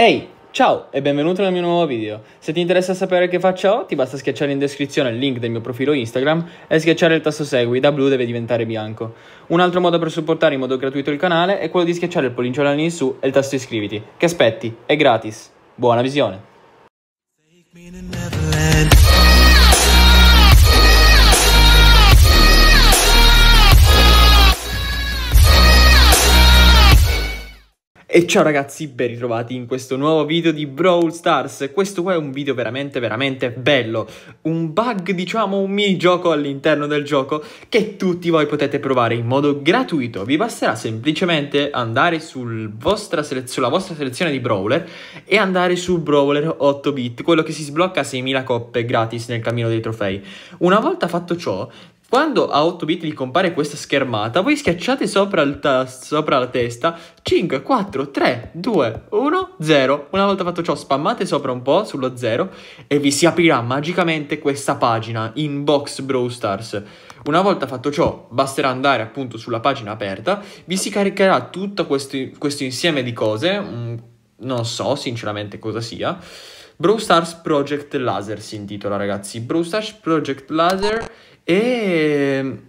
Ehi, ciao e benvenuto nel mio nuovo video. Se ti interessa sapere che faccia ho, ti basta schiacciare in descrizione il link del mio profilo Instagram e schiacciare il tasto segui, da blu deve diventare bianco. Un altro modo per supportare in modo gratuito il canale è quello di schiacciare il pollicione in su e il tasto iscriviti. Che aspetti? È gratis. Buona visione. E ciao ragazzi, ben ritrovati in questo nuovo video di Brawl Stars. Questo qua è un video veramente, veramente bello. Un bug, diciamo, un mini gioco all'interno del gioco che tutti voi potete provare in modo gratuito. Vi basterà semplicemente andare sul vostra sulla vostra selezione di Brawler e andare su Brawler 8 bit, quello che si sblocca a 6000 coppe gratis nel cammino dei trofei. Una volta fatto ciò, quando a 8 bit vi compare questa schermata, voi schiacciate sopra, tasto, sopra, la testa 5, 4, 3, 2, 1, 0. Una volta fatto ciò, spammate sopra un po' sullo 0 e vi si aprirà magicamente questa pagina Inbox Brawl Stars. Una volta fatto ciò, basterà andare appunto sulla pagina aperta, vi si caricherà tutto questo, questo insieme di cose, mm, non so sinceramente cosa sia. Brawl Stars Project Laser si intitola ragazzi, Brawl Stars Project Laser e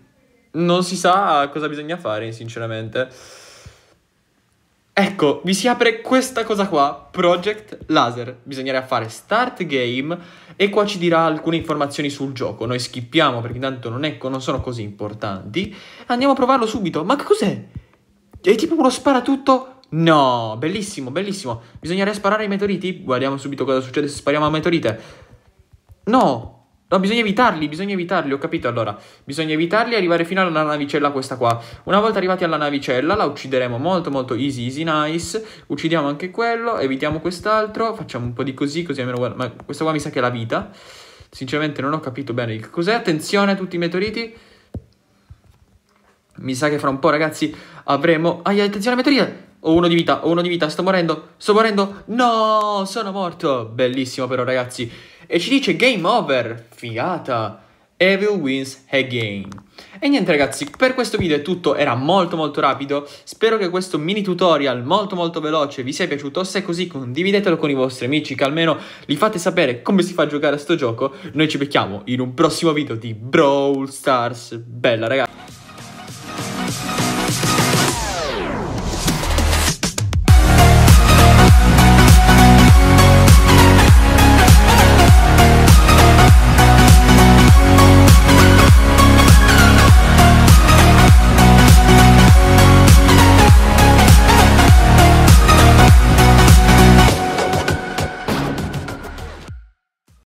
non si sa cosa bisogna fare, sinceramente. Ecco, vi si apre questa cosa qua, Project Laser. Bisognerà fare Start Game e qua ci dirà alcune informazioni sul gioco. Noi skippiamo perché intanto non, è, non sono così importanti. Andiamo a provarlo subito. Ma che cos'è? È tipo uno sparatutto? No, bellissimo, bellissimo. Bisognerebbe sparare ai meteoriti? Guardiamo subito cosa succede se spariamo a meteorite. No, No, bisogna evitarli, bisogna evitarli, ho capito allora. Bisogna evitarli e arrivare fino alla navicella questa qua. Una volta arrivati alla navicella la uccideremo molto molto easy, easy, nice. Uccidiamo anche quello, evitiamo quest'altro, facciamo un po' di così, così almeno... Guarda, ma questa qua mi sa che è la vita. Sinceramente non ho capito bene che cos'è. Attenzione a tutti i meteoriti. Mi sa che fra un po', ragazzi, avremo... Ah, attenzione meteoriti! Ho uno di vita, ho uno di vita, sto morendo, sto morendo. No, sono morto. Bellissimo però, ragazzi. E ci dice game over, figata. Evil wins again. E niente ragazzi, per questo video è tutto, era molto molto rapido, spero che questo mini tutorial molto molto veloce vi sia piaciuto, se è così condividetelo con i vostri amici che almeno li fate sapere come si fa a giocare a sto gioco, noi ci becchiamo in un prossimo video di Brawl Stars, bella ragazzi.